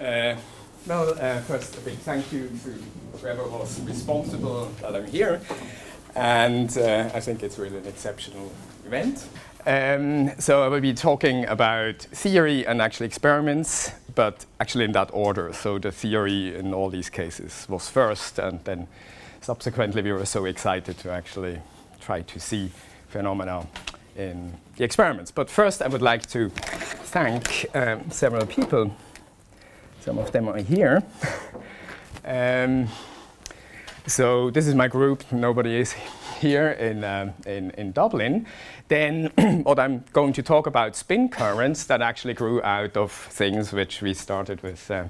Uh, well, uh, first, a big thank you to whoever was responsible that I'm here. And uh, I think it's really an exceptional event. Um, so I will be talking about theory and actual experiments, but actually in that order. So the theory in all these cases was first, and then subsequently we were so excited to actually try to see phenomena in the experiments. But first I would like to thank um, several people some of them are here. um, so this is my group. Nobody is here in, um, in, in, Dublin. Then what I'm going to talk about spin currents that actually grew out of things which we started with uh,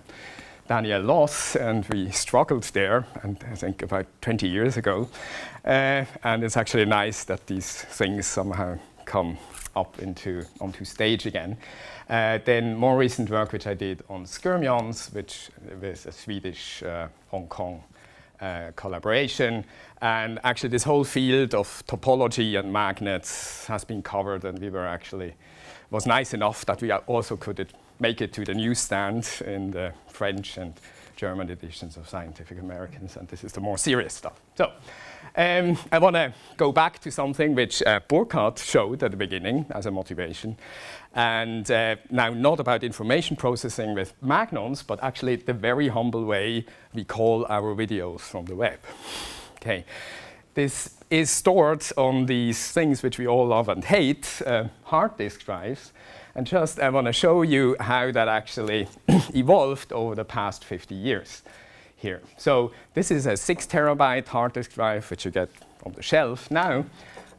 Daniel Loss, and we struggled there, and I think about 20 years ago. Uh, and it's actually nice that these things somehow come up into onto stage again. Uh, then more recent work which I did on skyrmions, which was a Swedish uh, Hong Kong uh, collaboration. And actually this whole field of topology and magnets has been covered and we were actually, was nice enough that we also could make it to the newsstand in the French and German editions of Scientific Americans, and this is the more serious stuff. So, um, I want to go back to something which uh, Burkard showed at the beginning as a motivation, and uh, now not about information processing with magnons, but actually the very humble way we call our videos from the web. Okay, this is stored on these things which we all love and hate, uh, hard disk drives, and just I want to show you how that actually evolved over the past 50 years here. So this is a six terabyte hard disk drive, which you get on the shelf now.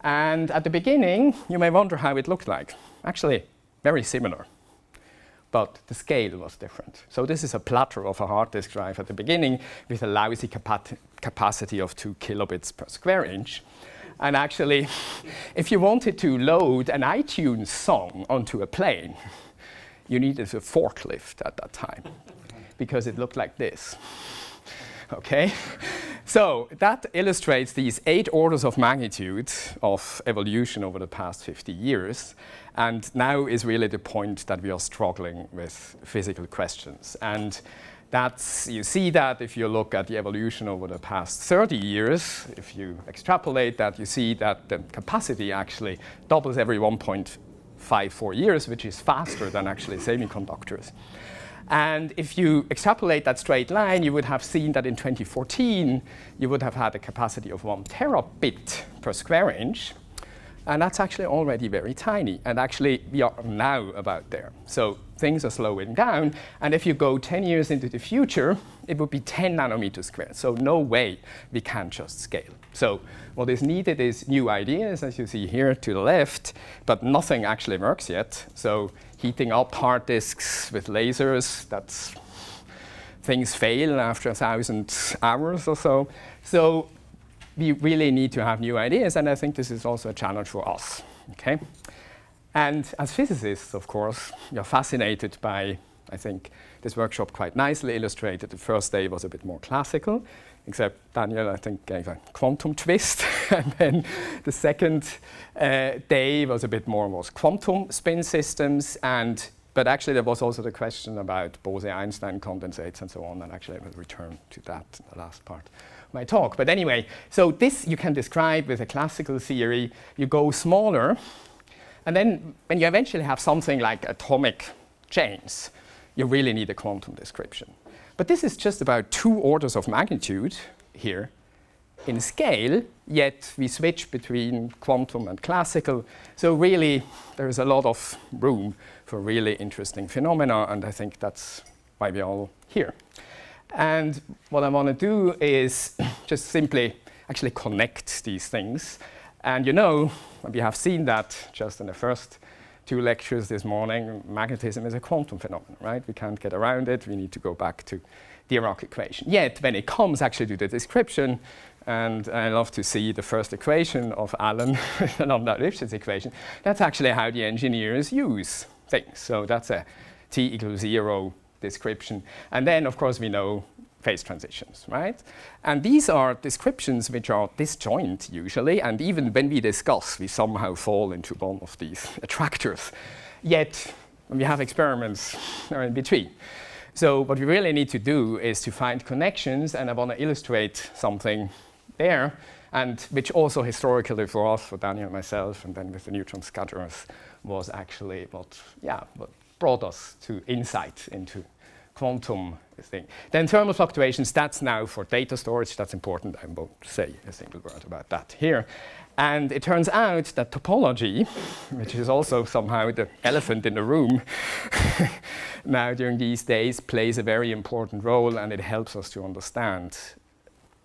And at the beginning, you may wonder how it looked like. Actually, very similar. But the scale was different. So this is a platter of a hard disk drive at the beginning with a lousy capa capacity of two kilobits per square inch. And actually, if you wanted to load an iTunes song onto a plane, you needed a forklift at that time because it looked like this. Okay? So that illustrates these eight orders of magnitude of evolution over the past 50 years. And now is really the point that we are struggling with physical questions. And that's, you see that if you look at the evolution over the past 30 years, if you extrapolate that, you see that the capacity actually doubles every 1.54 years, which is faster than actually semiconductors. And if you extrapolate that straight line, you would have seen that in 2014, you would have had a capacity of one terabit per square inch. And that's actually already very tiny. And actually, we are now about there. So things are slowing down. And if you go 10 years into the future, it would be 10 nanometers squared. So no way we can just scale. So what is needed is new ideas, as you see here to the left, but nothing actually works yet. So heating up hard disks with lasers, that's things fail after a thousand hours or so. So we really need to have new ideas, and I think this is also a challenge for us. Okay? And as physicists, of course, you're fascinated by, I think, this workshop quite nicely illustrated. The first day was a bit more classical, except Daniel, I think, gave a quantum twist. and then the second uh, day was a bit more was quantum spin systems. And, but actually, there was also the question about Bose-Einstein condensates and so on. And actually, I will return to that in the last part my talk. But anyway, so this you can describe with a classical theory. You go smaller, and then when you eventually have something like atomic chains, you really need a quantum description. But this is just about two orders of magnitude here in scale, yet we switch between quantum and classical. So really, there is a lot of room for really interesting phenomena, and I think that's why we're all here. And what I want to do is just simply actually connect these things and you know, we have seen that just in the first two lectures this morning, magnetism is a quantum phenomenon, right? We can't get around it. We need to go back to the Dirac equation. Yet, when it comes actually to the description, and I love to see the first equation of Allen, the Landau-Lifshitz equation, that's actually how the engineers use things. So that's a t equals zero description. And then, of course, we know phase transitions, right? And these are descriptions which are disjoint usually, and even when we discuss, we somehow fall into one of these attractors. Yet, we have experiments uh, in between. So what we really need to do is to find connections, and I want to illustrate something there, and which also historically for us, for Daniel and myself, and then with the neutron scatterers, was actually what, yeah, what brought us to insight into quantum thing. Then thermal fluctuations, that's now for data storage, that's important. I won't say a single word about that here. And it turns out that topology, which is also somehow the elephant in the room now during these days, plays a very important role and it helps us to understand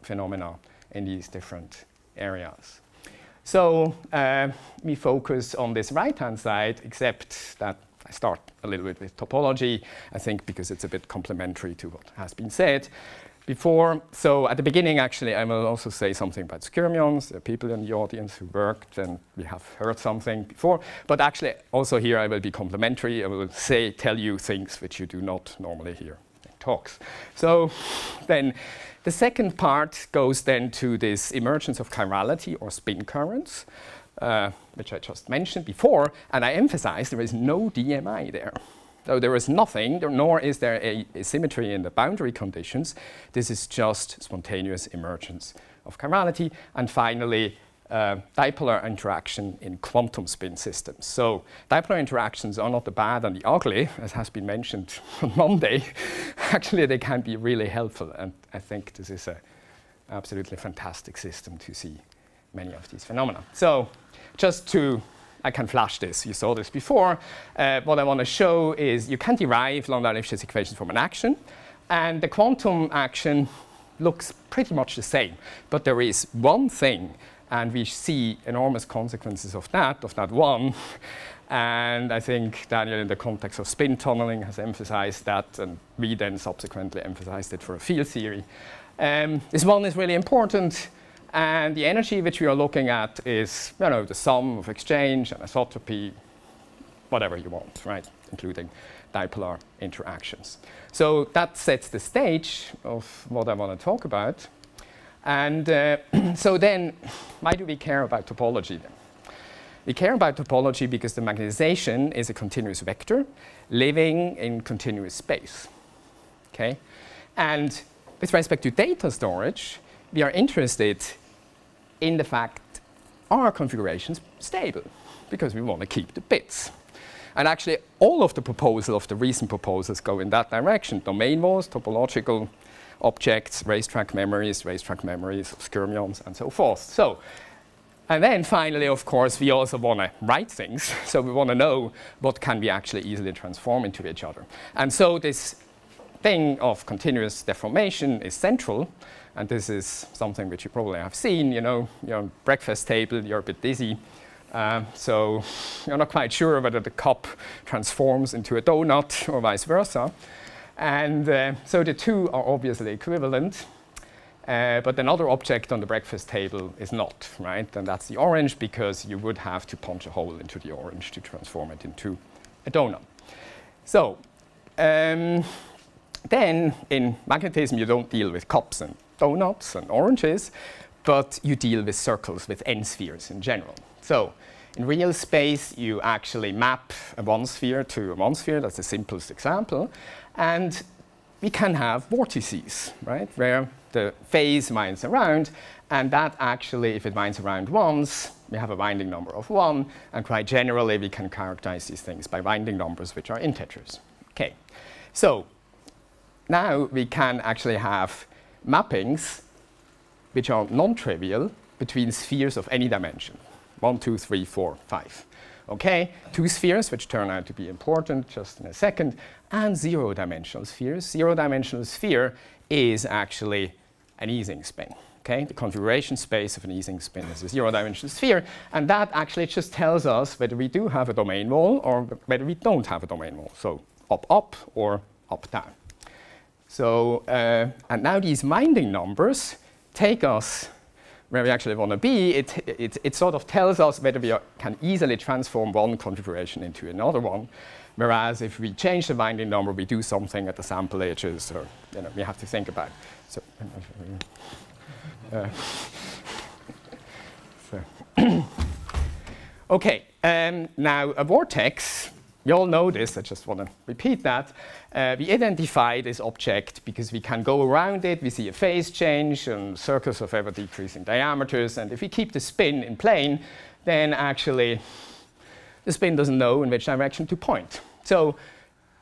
phenomena in these different areas. So uh, we focus on this right-hand side, except that I start a little bit with topology, I think because it's a bit complementary to what has been said before. So at the beginning, actually, I will also say something about skyrmions. There are people in the audience who worked and we have heard something before. But actually, also here, I will be complimentary. I will say, tell you things which you do not normally hear in talks. So then the second part goes then to this emergence of chirality or spin currents. Uh, which I just mentioned before, and I emphasize there is no DMI there. So there is nothing, nor is there a, a symmetry in the boundary conditions. This is just spontaneous emergence of chirality. And finally, uh, dipolar interaction in quantum spin systems. So dipolar interactions are not the bad and the ugly, as has been mentioned on Monday. Actually, they can be really helpful, and I think this is an absolutely fantastic system to see many of these phenomena. So just to I can flash this. You saw this before. Uh, what I want to show is you can derive Landau-Lifshitz equations from an action, and the quantum action looks pretty much the same. But there is one thing, and we see enormous consequences of that, of that one. And I think Daniel, in the context of spin tunneling, has emphasized that, and we then subsequently emphasized it for a field theory. Um, this one is really important and the energy which we are looking at is, you know, the sum of exchange, and anisotropy, whatever you want, right, including dipolar interactions. So that sets the stage of what I want to talk about. And uh, so then, why do we care about topology then? We care about topology because the magnetization is a continuous vector living in continuous space. Okay? And with respect to data storage, we are interested in the fact our configurations stable because we want to keep the bits. And actually, all of the proposals of the recent proposals go in that direction. Domain walls, topological objects, racetrack memories, racetrack memories, skyrmions, and so forth. So, and then finally, of course, we also want to write things. So we want to know what can we actually easily transform into each other. And so this thing of continuous deformation is central. And this is something which you probably have seen, you know, you're on breakfast table, you're a bit dizzy. Uh, so you're not quite sure whether the cup transforms into a donut or vice versa. And uh, so the two are obviously equivalent. Uh, but another object on the breakfast table is not, right? And that's the orange because you would have to punch a hole into the orange to transform it into a donut. So um, then in magnetism, you don't deal with cups and donuts and oranges, but you deal with circles, with n-spheres in general. So in real space, you actually map a one sphere to a one sphere. That's the simplest example. And we can have vortices, right, where the phase winds around. And that actually, if it winds around once, we have a winding number of 1. And quite generally, we can characterize these things by winding numbers, which are integers. Okay, so now we can actually have mappings which are non-trivial between spheres of any dimension. One, two, three, four, five. Okay, two spheres, which turn out to be important just in a second, and zero-dimensional spheres. Zero-dimensional sphere is actually an Ising spin. Okay, the configuration space of an Ising spin is a zero-dimensional sphere, and that actually just tells us whether we do have a domain wall or whether we don't have a domain wall. So up-up or up-down. So, uh, and now these winding numbers take us where we actually want to be. It, it, it sort of tells us whether we are, can easily transform one configuration into another one. Whereas if we change the winding number, we do something at the sample edges, or you know, we have to think about. So, uh, so okay, um, now a vortex you all know this, I just want to repeat that. Uh, we identify this object because we can go around it, we see a phase change and circles of ever decreasing diameters, and if we keep the spin in plane, then actually the spin doesn't know in which direction to point. So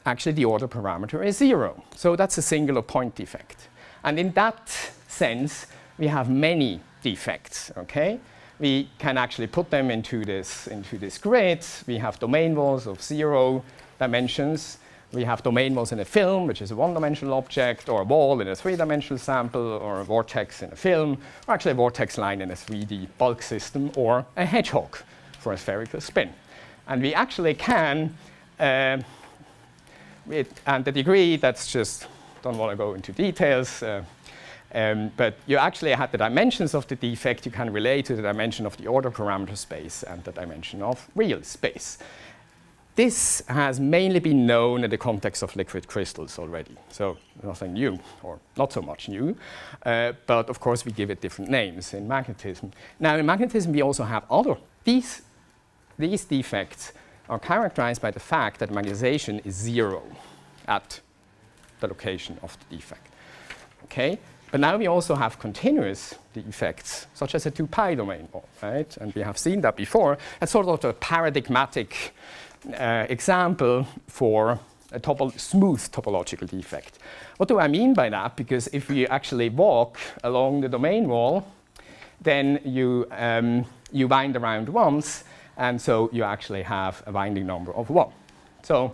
actually the order parameter is zero. So that's a singular point defect. And in that sense, we have many defects, okay? We can actually put them into this, into this grid. We have domain walls of zero dimensions. We have domain walls in a film, which is a one-dimensional object, or a wall in a three-dimensional sample, or a vortex in a film, or actually a vortex line in a 3D bulk system, or a hedgehog for a spherical spin. And we actually can, uh, it, and the degree, that's just, don't want to go into details, uh, um, but you actually had the dimensions of the defect you can relate to the dimension of the order parameter space and the dimension of real space. This has mainly been known in the context of liquid crystals already, so nothing new, or not so much new. Uh, but of course, we give it different names in magnetism. Now, in magnetism, we also have other. These, these defects are characterized by the fact that magnetization is zero at the location of the defect. Okay? But now we also have continuous defects, such as a 2 pi domain, wall, right? And we have seen that before. That's sort of a paradigmatic uh, example for a topo smooth topological defect. What do I mean by that? Because if we actually walk along the domain wall, then you, um, you wind around once, and so you actually have a winding number of 1. So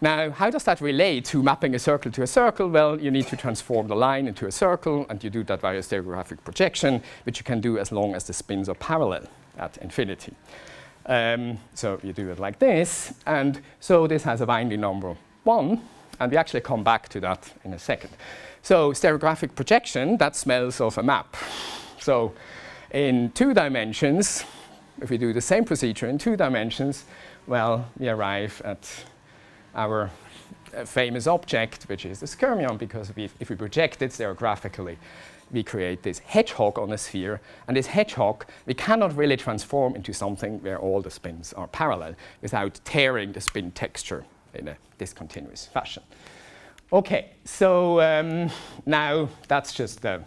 now, how does that relate to mapping a circle to a circle? Well, you need to transform the line into a circle, and you do that via stereographic projection, which you can do as long as the spins are parallel at infinity. Um, so you do it like this, and so this has a winding number 1, and we actually come back to that in a second. So stereographic projection, that smells of a map. So in two dimensions, if we do the same procedure in two dimensions, well, we arrive at our uh, famous object, which is the skyrmion, because we, if we project it stereographically, we create this hedgehog on a sphere. And this hedgehog, we cannot really transform into something where all the spins are parallel without tearing the spin texture in a discontinuous fashion. Okay, so um, now that's just, uh,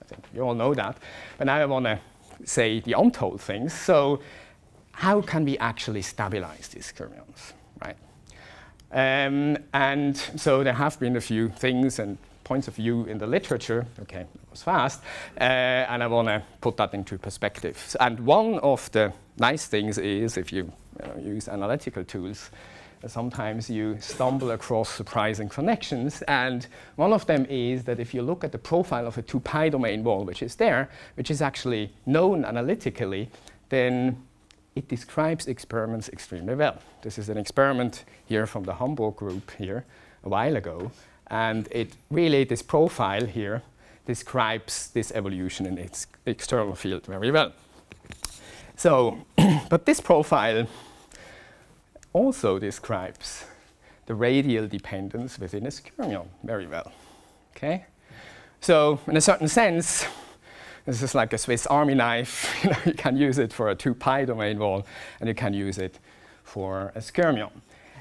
I think you all know that. But now I want to say the untold things. So how can we actually stabilize these skyrmions, right? Um, and so there have been a few things and points of view in the literature. Okay, that was fast. Uh, and I want to put that into perspective. And one of the nice things is if you, you know, use analytical tools, sometimes you stumble across surprising connections. And one of them is that if you look at the profile of a 2 pi domain wall, which is there, which is actually known analytically, then it describes experiments extremely well. This is an experiment here from the Hamburg group here a while ago. And it really, this profile here, describes this evolution in its external field very well. So, but this profile also describes the radial dependence within a skyrmion very well. Okay? So, in a certain sense, this is like a Swiss army knife. you, know, you can use it for a 2 pi domain wall, and you can use it for a skyrmion.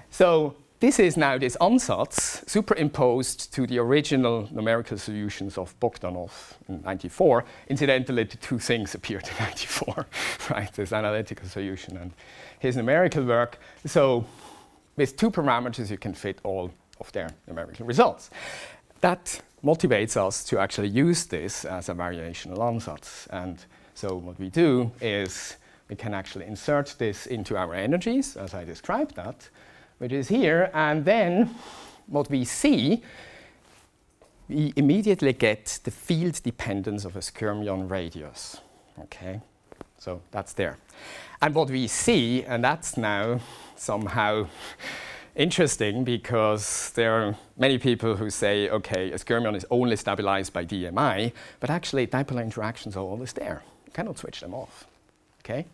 So this is now this ansatz superimposed to the original numerical solutions of Bogdanov in 94. Incidentally, the two things appeared in 94, right? This analytical solution and his numerical work. So with two parameters, you can fit all of their numerical results. That motivates us to actually use this as a variational ansatz. And so what we do is we can actually insert this into our energies, as I described that, which is here. And then what we see, we immediately get the field dependence of a skyrmion radius. Okay, so that's there. And what we see, and that's now somehow interesting because there are many people who say, okay, a skyrmion is only stabilized by DMI, but actually dipolar interactions are always there. You cannot switch them off. Okay?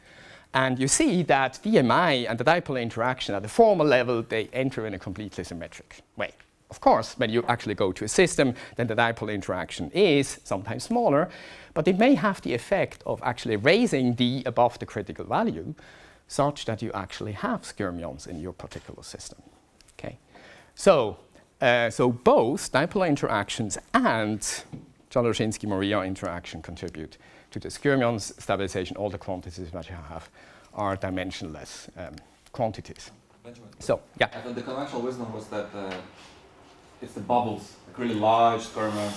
And you see that DMI and the dipolar interaction at the formal level, they enter in a completely symmetric way. Of course, when you actually go to a system, then the dipole interaction is sometimes smaller, but it may have the effect of actually raising D above the critical value, such that you actually have skyrmions in your particular system. Okay, so uh, so both dipole interactions and Dzyaloshinskii-Moriya interaction contribute to the skyrmions stabilization. All the quantities that you have are dimensionless um, quantities. Benjamin. So yeah, I thought the conventional wisdom was that uh, it's the bubbles, like really large skyrmions.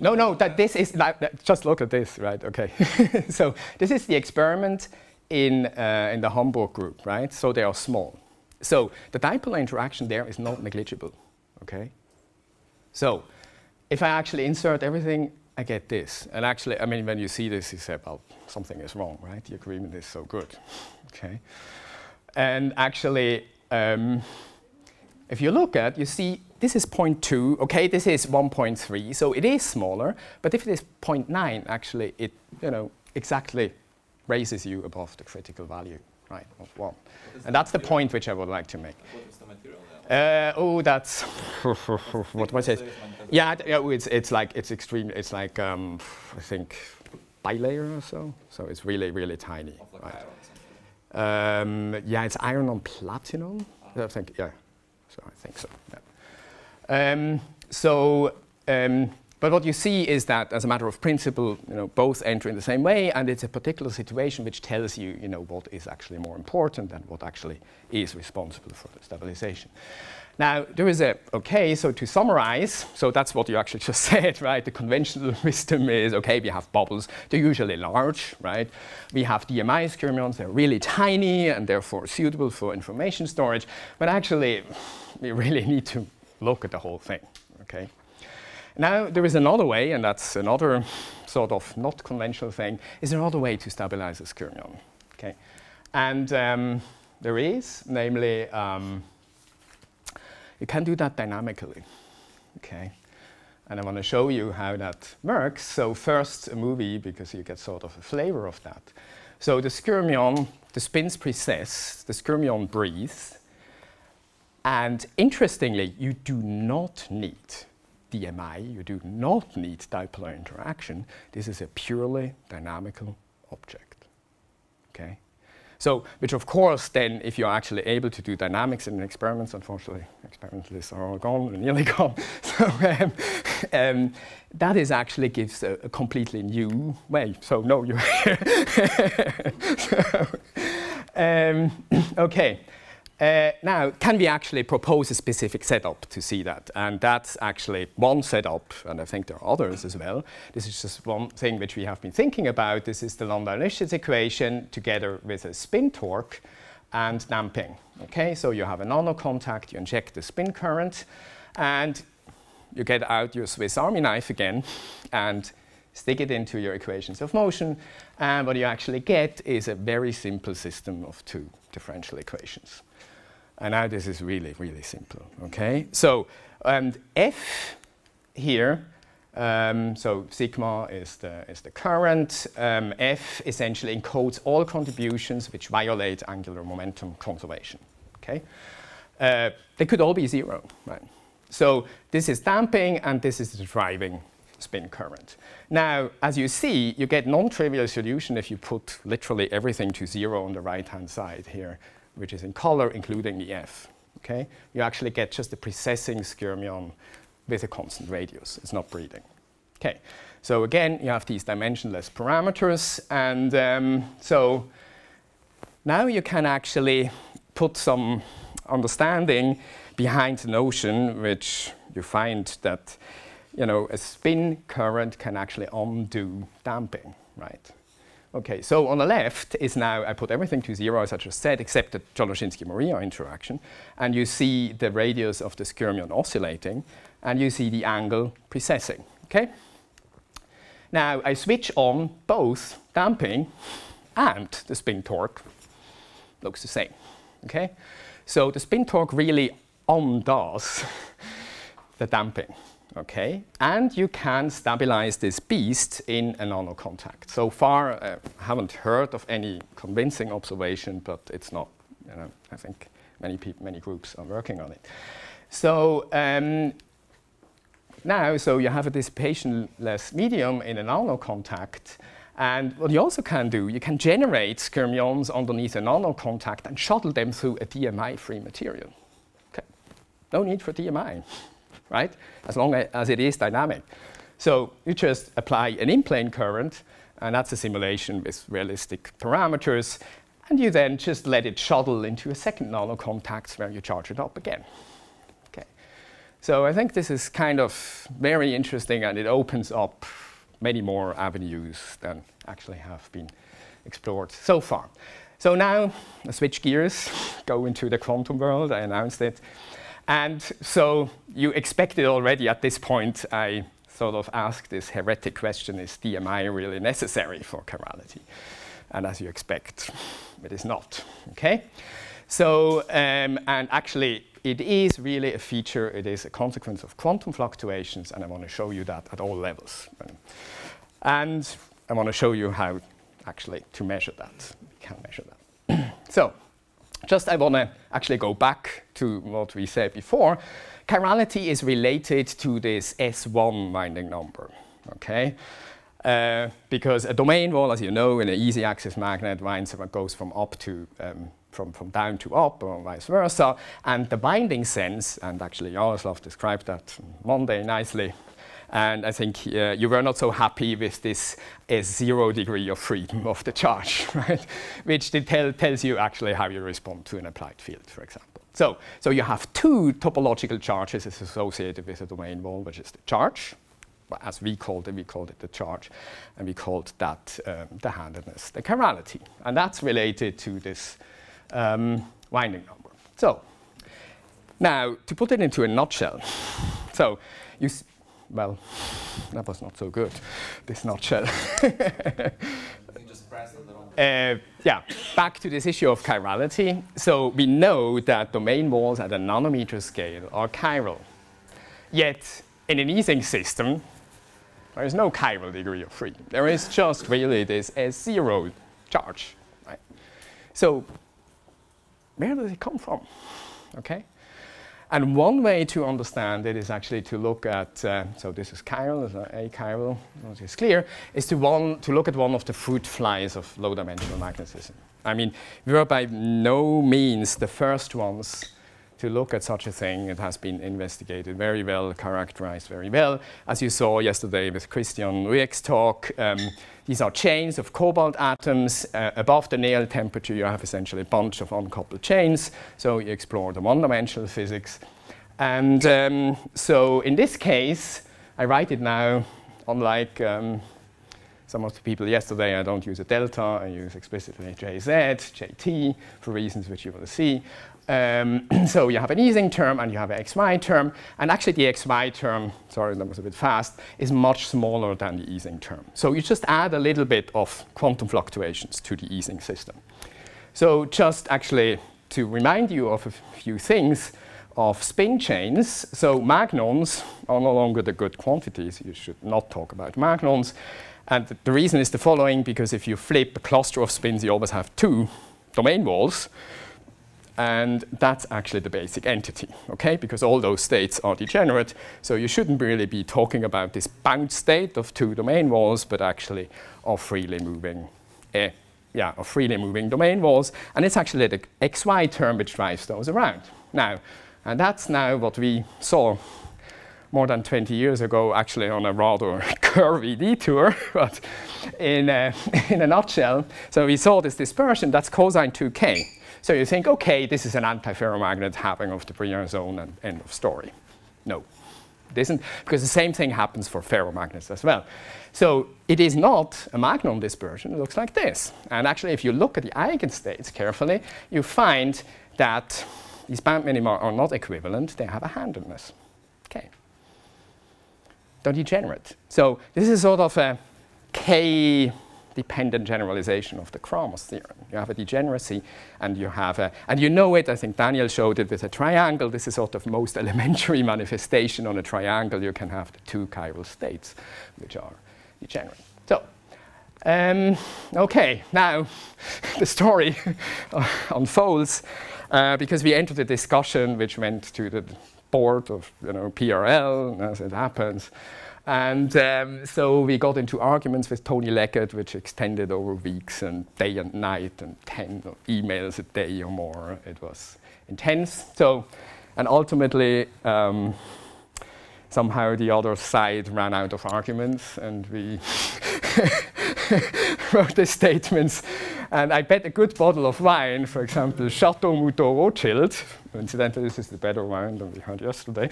No, no, that this is like, that- just look at this, right? Okay. so this is the experiment in, uh, in the Hamburg group, right? So they are small. So the dipole interaction there is not negligible, okay? So if I actually insert everything, I get this. And actually, I mean, when you see this, you say, well, something is wrong, right? The agreement is so good, okay? And actually, um, if you look at, you see this is 0.2, okay, this is 1.3, so it is smaller, but if it is 0.9, actually it, you know, exactly raises you above the critical value, right, of 1. And that's the point which I would like to make. What is the material now? Uh, oh, that's, what was it? Yeah, yeah, it's, it's like, it's extreme, it's like, um, I think, bilayer or so, so it's really, really tiny. Like right. Um, yeah, it's iron on platinum. I think, yeah. So I think so. Yeah. Um, so, um, but what you see is that, as a matter of principle, you know, both enter in the same way, and it's a particular situation which tells you, you know, what is actually more important and what actually is responsible for the stabilization. Now, there is a, okay, so to summarize, so that's what you actually just said, right? The conventional wisdom is, okay, we have bubbles, they're usually large, right? We have DMI skyrmions, they're really tiny and therefore suitable for information storage, but actually, we really need to look at the whole thing, okay? Now, there is another way, and that's another sort of not conventional thing, is there another way to stabilize a skyrmion, okay? And um, there is, namely, um, you can do that dynamically, okay? And I want to show you how that works. So first, a movie, because you get sort of a flavor of that. So the skyrmion, the spins precess, the skyrmion breathes, and interestingly, you do not need DMI, you do not need dipolar interaction. This is a purely dynamical object. Okay? So, which of course then, if you're actually able to do dynamics in experiments, unfortunately, experimentalists are all gone, or nearly gone. So, um, um, that is actually gives a, a completely new way. So, no, you. so, um, okay. Uh, now, can we actually propose a specific setup to see that? And that's actually one setup, and I think there are others as well. This is just one thing which we have been thinking about. This is the Landau-Lifshitz equation together with a spin torque and damping. Okay, so you have a nano contact, you inject the spin current, and you get out your Swiss Army knife again and stick it into your equations of motion. And what you actually get is a very simple system of two differential equations. And now this is really, really simple, okay? So, and F here, um, so sigma is the, is the current. Um, F essentially encodes all contributions which violate angular momentum conservation, okay? Uh, they could all be zero, right? So this is damping and this is the driving spin current. Now, as you see, you get non-trivial solution if you put literally everything to zero on the right-hand side here, which is in color, including the F. Okay? You actually get just a precessing skyrmion with a constant radius. It's not breathing. Okay. So again, you have these dimensionless parameters, and um, so now you can actually put some understanding behind the notion, which you find that you know a spin current can actually undo damping, right? Okay, so on the left is now, I put everything to zero, as I just said, except the Dzyaloshinskii-Moriya interaction. And you see the radius of the skyrmion oscillating, and you see the angle precessing, okay? Now, I switch on both damping and the spin torque. Looks the same, okay? So the spin torque really undoes the damping okay? And you can stabilize this beast in a nanocontact. So far, uh, I haven't heard of any convincing observation, but it's not, you know, I think many many groups are working on it. So um, now, so you have a dissipationless medium in a nanocontact, And what you also can do, you can generate skyrmions underneath a nanocontact and shuttle them through a DMI-free material. Okay. No need for DMI, right? As long as it is dynamic. So you just apply an in-plane current, and that's a simulation with realistic parameters, and you then just let it shuttle into a second nanocontact where you charge it up again. Okay. So I think this is kind of very interesting, and it opens up many more avenues than actually have been explored so far. So now, I switch gears, go into the quantum world, I announced it. And so you expected already at this point, I sort of ask this heretic question, is DMI really necessary for chirality? And as you expect, it is not, okay? So, um, and actually, it is really a feature, it is a consequence of quantum fluctuations, and I want to show you that at all levels. And I want to show you how actually to measure that. We can measure that. so, just I want to actually go back to what we said before. Chirality is related to this S1 winding number, okay? Uh, because a domain wall, as you know, in an easy axis magnet winds goes from up to um, from, from down to up or vice versa. And the binding sense, and actually Jaroslav described that Monday nicely, and I think uh, you were not so happy with this zero degree of freedom of the charge, right? Which tell, tells you actually how you respond to an applied field, for example. So, so you have two topological charges associated with a domain wall, which is the charge, as we called it, we called it the charge, and we called that um, the handedness, the chirality. And that's related to this um, winding number. So, now, to put it into a nutshell, so you, well, that was not so good, this nutshell. uh, yeah, back to this issue of chirality. So we know that domain walls at a nanometer scale are chiral. Yet, in an Ising system, there is no chiral degree of freedom. There is just really this S0 charge. Right? So where does it come from? Okay? And one way to understand it is actually to look at, uh, so this is chiral, is a chiral, it is clear, is to, one, to look at one of the fruit flies of low dimensional magnetism. I mean, we are by no means the first ones to look at such a thing. It has been investigated very well, characterized very well. As you saw yesterday with Christian Rüegg's talk, um, these are chains of cobalt atoms. Uh, above the Néel temperature, you have essentially a bunch of uncoupled chains. So you explore the one-dimensional physics. And um, so in this case, I write it now, unlike um, some of the people yesterday, I don't use a delta, I use explicitly JZ, JT, for reasons which you will see. Um, so you have an Ising term and you have an xy term. And actually the xy term, sorry, that was a bit fast, is much smaller than the Ising term. So you just add a little bit of quantum fluctuations to the Ising system. So just actually to remind you of a few things of spin chains. So magnons are no longer the good quantities. You should not talk about magnons. And the reason is the following, because if you flip a cluster of spins, you always have two domain walls. And that's actually the basic entity, okay? Because all those states are degenerate. So you shouldn't really be talking about this bound state of two domain walls, but actually of freely moving, uh, yeah, of freely moving domain walls. And it's actually the xy term which drives those around. Now, and that's now what we saw more than 20 years ago, actually on a rather curvy detour, but in a, in a nutshell. So we saw this dispersion, that's cosine 2k. So you think, okay, this is an antiferromagnet having of the Brillouin zone and end of story. No, it isn't, because the same thing happens for ferromagnets as well. So it is not a magnon dispersion, it looks like this. And actually, if you look at the eigenstates carefully, you find that these band minima are not equivalent, they have a handedness. Okay. They're degenerate. So this is sort of a K dependent generalization of the Kramers theorem. You have a degeneracy and you have a, and you know it, I think Daniel showed it with a triangle. This is sort of most elementary manifestation on a triangle. You can have the two chiral states, which are degenerate. So, um, okay, now the story unfolds uh, because we entered a discussion which went to the board of you know PRL, as it happens. And um, so we got into arguments with Tony Leggett, which extended over weeks and day and night and 10 emails a day or more. It was intense. So, and ultimately, um, somehow the other side ran out of arguments and we wrote the statements. And I bet a good bottle of wine, for example, Chateau Mouton Rothschild, incidentally, this is the better wine than we had yesterday,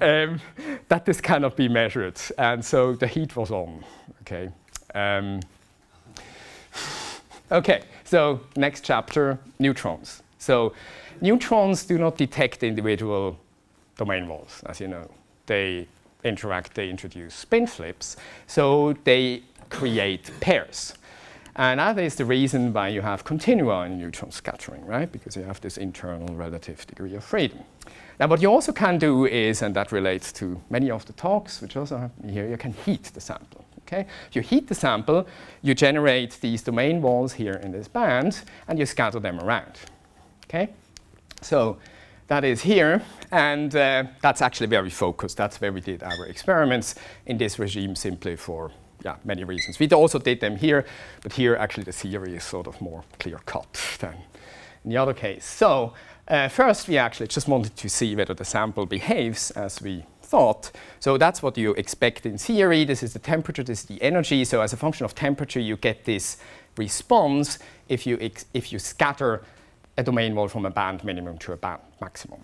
um, that this cannot be measured. And so the heat was on, okay. Um, okay, so next chapter, neutrons. So neutrons do not detect individual domain walls, as you know. They interact, they introduce spin flips, so they create pairs. And that is the reason why you have continua in neutron scattering, right? Because you have this internal relative degree of freedom. Now, what you also can do is, and that relates to many of the talks, which also happen here, you can heat the sample. Okay? If you heat the sample, you generate these domain walls here in this band, and you scatter them around. Okay? So that is here, and uh, that's actually very focused. That's where we did our experiments in this regime simply for yeah, many reasons. We also did them here, but here actually the theory is sort of more clear-cut than in the other case. So uh, first we actually just wanted to see whether the sample behaves as we thought. So that's what you expect in theory. This is the temperature, this is the energy. So as a function of temperature, you get this response if you, if you scatter a domain wall from a band minimum to a band maximum.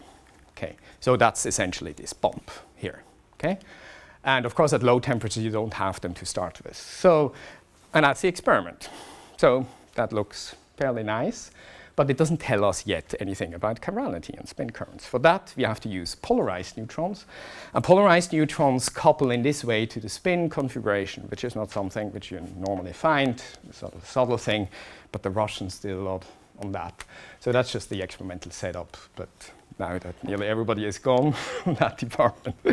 Okay, so that's essentially this bump here. Okay, and of course at low temperature you don't have them to start with. So, and that's the experiment. So that looks fairly nice, but it doesn't tell us yet anything about chirality and spin currents. For that we have to use polarized neutrons, and polarized neutrons couple in this way to the spin configuration, which is not something which you normally find, sort of subtle thing, but the Russians did a lot on that. So that's just the experimental setup, but now that nearly everybody is gone from that department.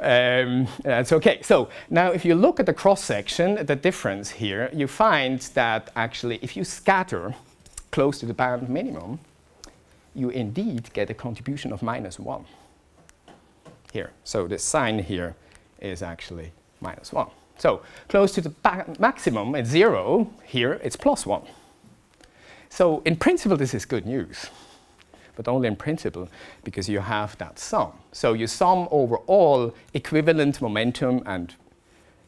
um, that's okay. So now if you look at the cross-section, the difference here, you find that actually if you scatter close to the band minimum, you indeed get a contribution of minus 1 here. So the sign here is actually minus 1. So close to the maximum, it's 0. Here, it's plus 1. So in principle, this is good news, but only in principle because you have that sum. So you sum over all equivalent momentum and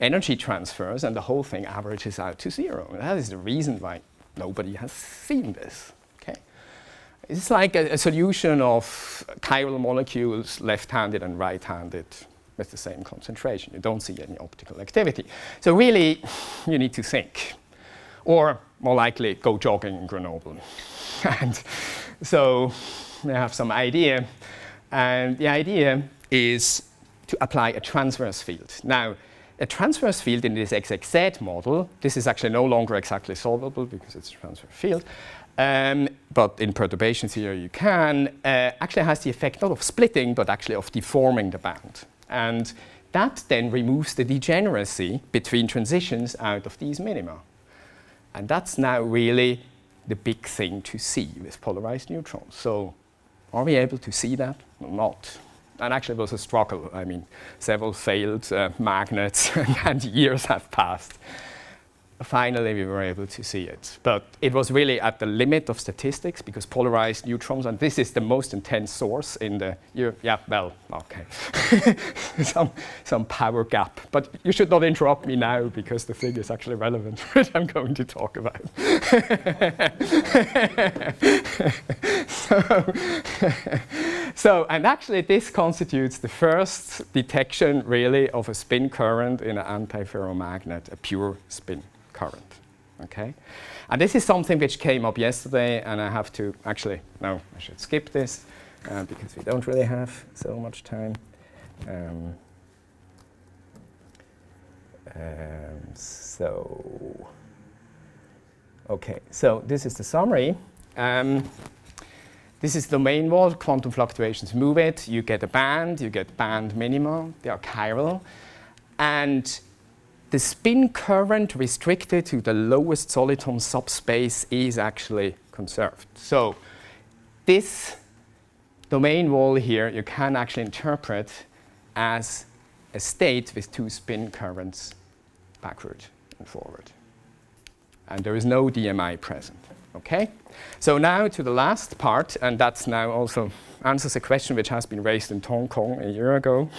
energy transfers, and the whole thing averages out to zero. And that is the reason why nobody has seen this. Okay? It's like a, a solution of chiral molecules, left-handed and right-handed, with the same concentration. You don't see any optical activity. So really, you need to think. Or more likely, go jogging in Grenoble. and so they have some idea. And the idea is to apply a transverse field. Now, a transverse field in this XXZ model, this is actually no longer exactly solvable because it's a transverse field, um, but in perturbation theory you can, uh, actually has the effect not of splitting, but actually of deforming the band. And that then removes the degeneracy between transitions out of these minima. And that's now really the big thing to see with polarized neutrons. So are we able to see that? Well, not. And actually it was a struggle. I mean, several failed uh, magnets and years have passed finally we were able to see it. But it was really at the limit of statistics because polarized neutrons, and this is the most intense source in the, yeah, well, okay, some, some power gap. But you should not interrupt me now because the thing is actually relevant, for what I'm going to talk about. so, so, and actually this constitutes the first detection really of a spin current in an antiferromagnet, a pure spin current. Okay? And this is something which came up yesterday, and I have to actually, no, I should skip this uh, because we don't really have so much time. Um, um, so, okay, so this is the summary. Um, this is the main wall, quantum fluctuations move it, you get a band, you get band minima, they are chiral. And the spin current restricted to the lowest soliton subspace is actually conserved. So this domain wall here you can actually interpret as a state with two spin currents backward and forward. And there is no DMI present. Okay? So now to the last part, and that's now also answers a question which has been raised in Hong Kong a year ago.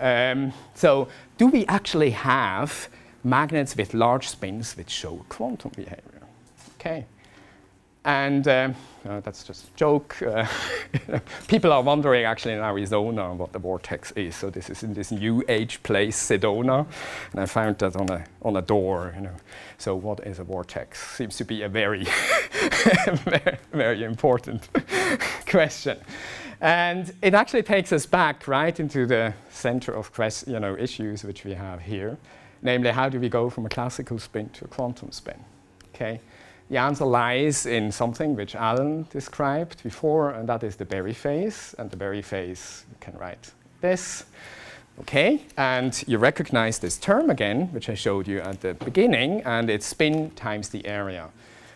Um, so do we actually have magnets with large spins which show quantum behavior? Okay. And um, uh, that's just a joke. Uh, people are wondering actually in Arizona what the vortex is. So this is in this new age place, Sedona, and I found that on a on a door. You know, so what is a vortex? Seems to be a very, very important question. And it actually takes us back right into the center of you know issues which we have here, namely how do we go from a classical spin to a quantum spin? Okay. The answer lies in something which Alan described before, and that is the Berry phase. And the Berry phase, you can write this. Okay, and you recognize this term again, which I showed you at the beginning, and it's spin times the area.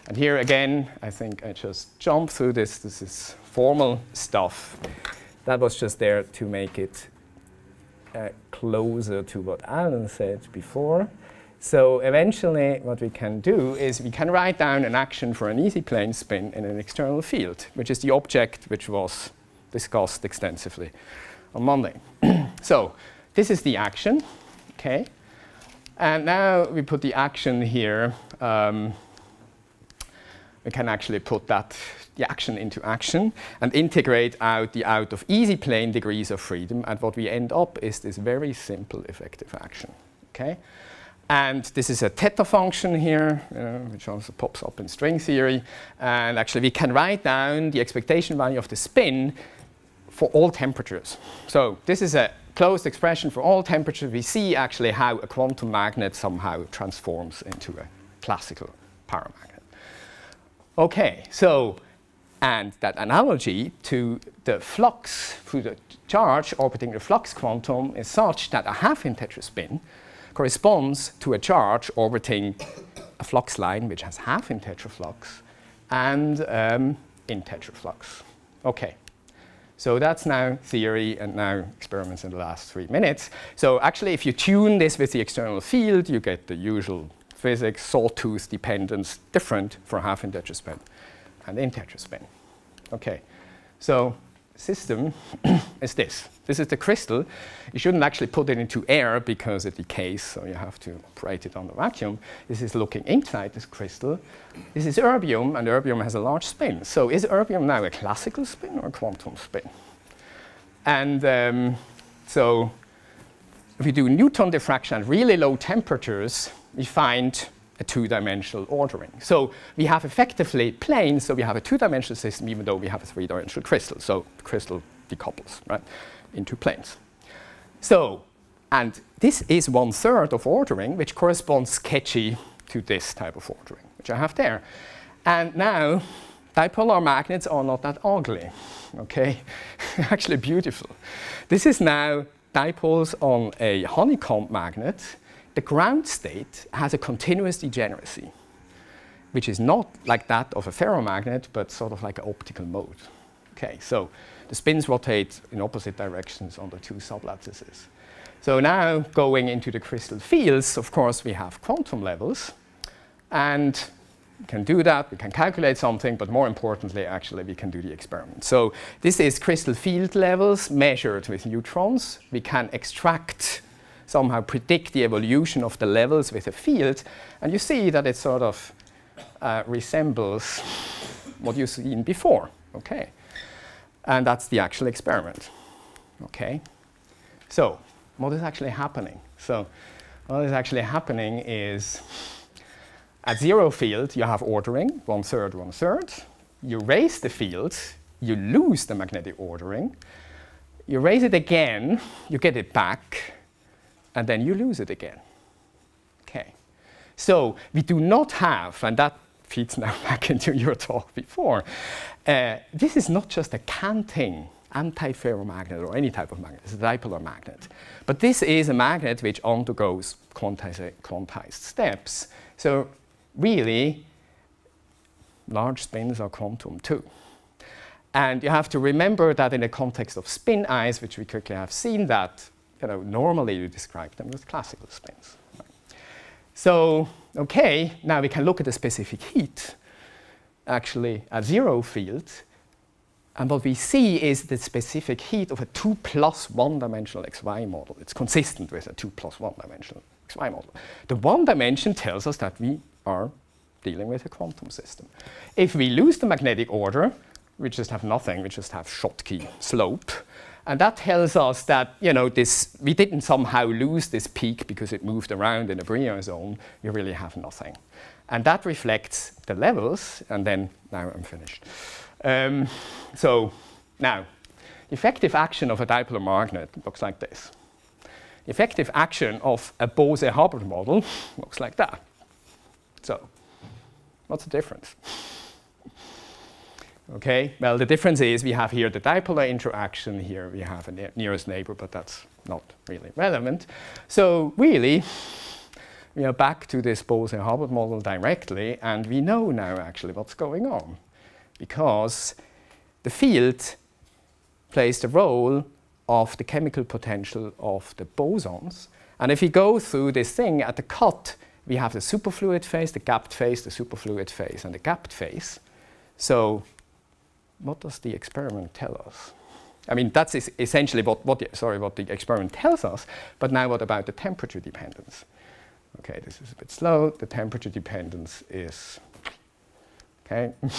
And here again, I think I just jump through this. This is formal stuff. That was just there to make it uh, closer to what Alan said before. So eventually what we can do is we can write down an action for an easy plane spin in an external field, which is the object which was discussed extensively on Monday. so this is the action, okay? And now we put the action here. Um, we can actually put that the action into action and integrate out the out of easy plane degrees of freedom. And what we end up is this very simple effective action. Okay? And this is a theta function here, uh, which also pops up in string theory. And actually, we can write down the expectation value of the spin for all temperatures. So this is a closed expression for all temperatures. We see actually how a quantum magnet somehow transforms into a classical paramagnet. Okay, so, and that analogy to the flux through the charge orbiting the flux quantum is such that a half integer spin corresponds to a charge orbiting a flux line which has half integer flux and um, integer flux. Okay. So that's now theory and now experiments in the last three minutes. So actually, if you tune this with the external field, you get the usual physics, sawtooth dependence, different for half integer spin and integer spin. Okay, so system is this. This is the crystal. You shouldn't actually put it into air because it decays, so you have to operate it on the vacuum. This is looking inside this crystal. This is erbium, and erbium has a large spin. So is erbium now a classical spin or a quantum spin? And um, so if we do neutron diffraction at really low temperatures, we find a two-dimensional ordering. So we have effectively planes, so we have a two-dimensional system even though we have a three-dimensional crystal. So the crystal decouples right, into planes. So, and this is one-third of ordering, which corresponds sketchy to this type of ordering, which I have there. And now, dipolar magnets are not that ugly, okay? Actually beautiful. This is now dipoles on a honeycomb magnet the ground state has a continuous degeneracy, which is not like that of a ferromagnet, but sort of like an optical mode. Okay, so the spins rotate in opposite directions on the two sublattices. So now going into the crystal fields, of course, we have quantum levels. And we can do that, we can calculate something, but more importantly, actually, we can do the experiment. So this is crystal field levels measured with neutrons. We can extract somehow predict the evolution of the levels with a field, and you see that it sort of uh, resembles what you've seen before. Okay, and that's the actual experiment. Okay, so what is actually happening? So what is actually happening is at zero field you have ordering one third, one third. You raise the field, you lose the magnetic ordering. You raise it again, you get it back, and then you lose it again. Okay. So we do not have, and that feeds now back into your talk before, uh, this is not just a canting antiferromagnet or any type of magnet, it's a dipolar magnet. But this is a magnet which undergoes quantized, quantized steps. So really, large spins are quantum too. And you have to remember that in the context of spin ice, which we quickly have seen that, you know, normally you describe them with classical spins. So, okay, now we can look at the specific heat, actually at zero field. And what we see is the specific heat of a 2 plus 1 dimensional xy model. It's consistent with a 2 plus 1 dimensional xy model. The one dimension tells us that we are dealing with a quantum system. If we lose the magnetic order, we just have nothing, we just have Schottky slope. And that tells us that you know, this, we didn't somehow lose this peak because it moved around in a Brillouin zone. We really have nothing. And that reflects the levels, and then now I'm finished. Um, so now, effective action of a dipolar magnet looks like this. Effective action of a Bose-Hubbard model looks like that. So what's the difference? Okay, well, the difference is we have here the dipolar interaction, here we have a ne nearest neighbor, but that's not really relevant. So really, we are back to this Bose-Hubbard model directly, and we know now actually what's going on, because the field plays the role of the chemical potential of the bosons. And if we go through this thing at the cut, we have the superfluid phase, the gapped phase, the superfluid phase, and the gapped phase. So what does the experiment tell us? I mean, that's essentially what, what, the, sorry, what the experiment tells us, but now what about the temperature dependence? Okay, this is a bit slow. The temperature dependence is, okay,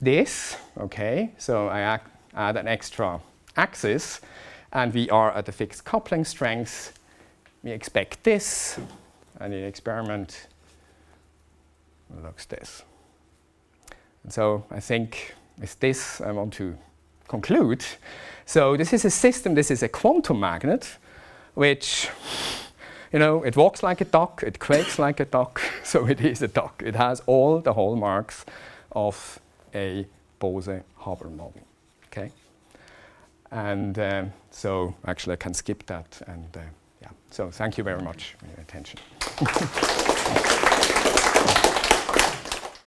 this, okay, so I add an extra axis, and we are at a fixed coupling strength. We expect this, and the experiment looks this. And so I think with this I want to conclude. So this is a system, this is a quantum magnet, which, you know, it walks like a duck, it quakes like a duck, so it is a duck. It has all the hallmarks of a Bose-Hubbard model, okay? And um, so actually I can skip that and uh, yeah. So thank you very much for your attention.